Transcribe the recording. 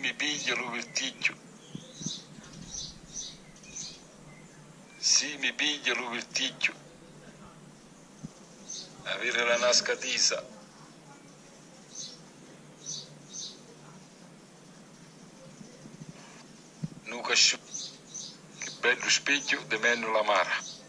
mi piglia lo vertigio. Sì, mi piglia lo vertigio. Avere la nasca tisa. Nuca. Che bello specchio di la mara.